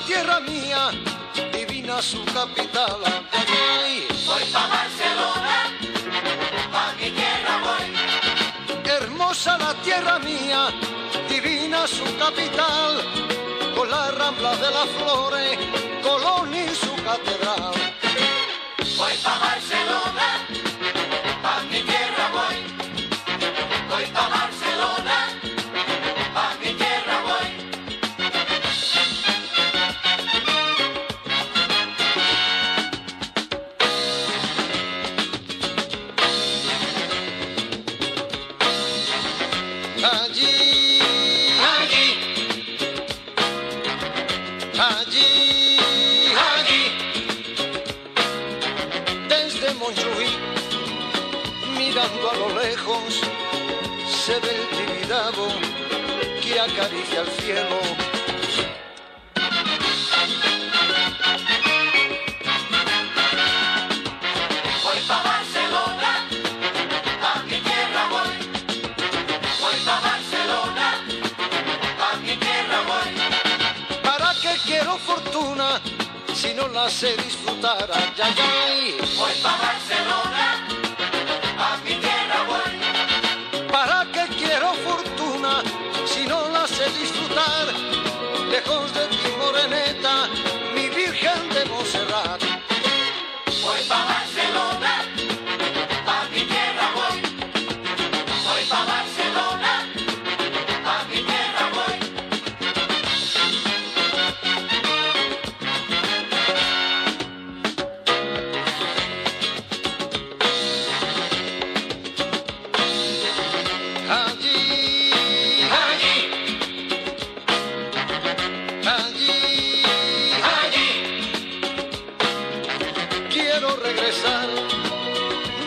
Hermosa la tierra mía, divina su capital. Ay, Voy pa' Barcelona, pa' mi tierra voy. hermosa la tierra mía, divina su capital, con la rambla de las flores, Colón y su catedral. Voy pa' allí, allí, desde Montjuïc, mirando a lo lejos, se ve el Tibidabo que acaricia el cielo. Fortuna si no la sé disfrutar? Ay, ay, ay. Voy pa' quiero regresar,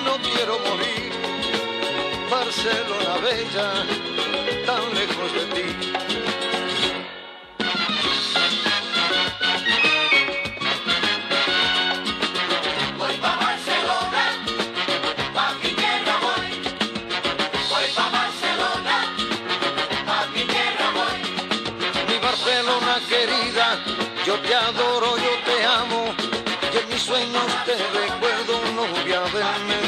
no quiero morir. Barcelona bella, tan lejos de ti. voy pa' Barcelona, pa' mi tierra voy. Voy pa' Barcelona, pa' mi tierra voy. Mi Barcelona querida, yo te adoro, yo te amo. Y en mis sueños recuerdo, novia Mediterráneo.